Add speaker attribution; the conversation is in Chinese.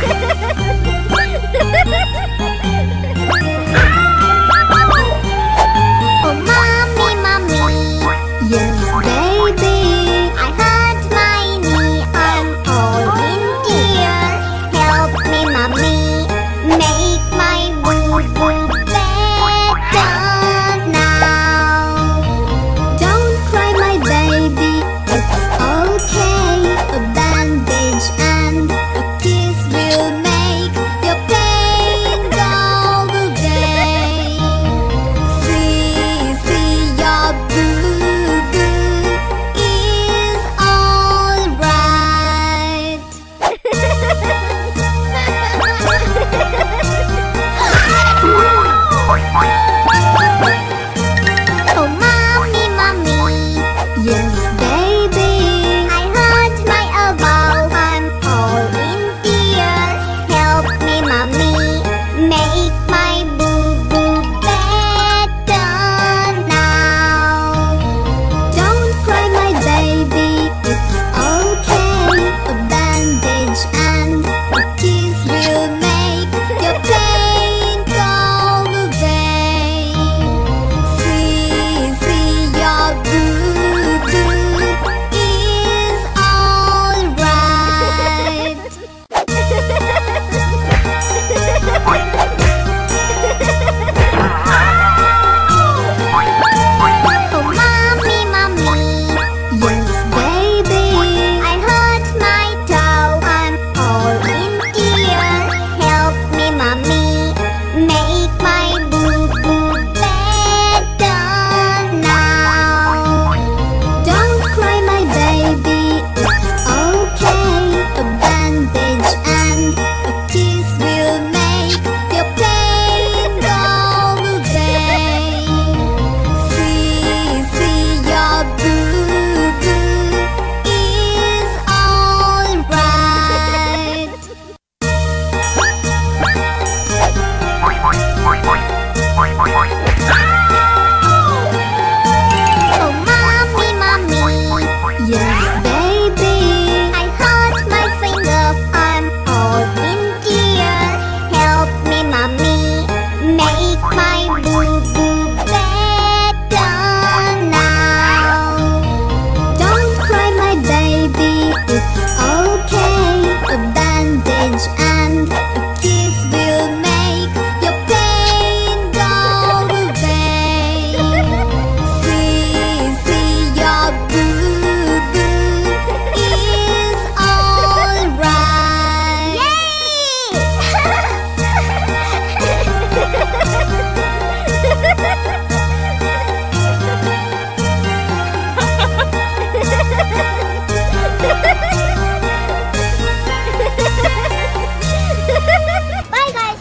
Speaker 1: 哈哈哈哈哈哈！哈哈。My boo.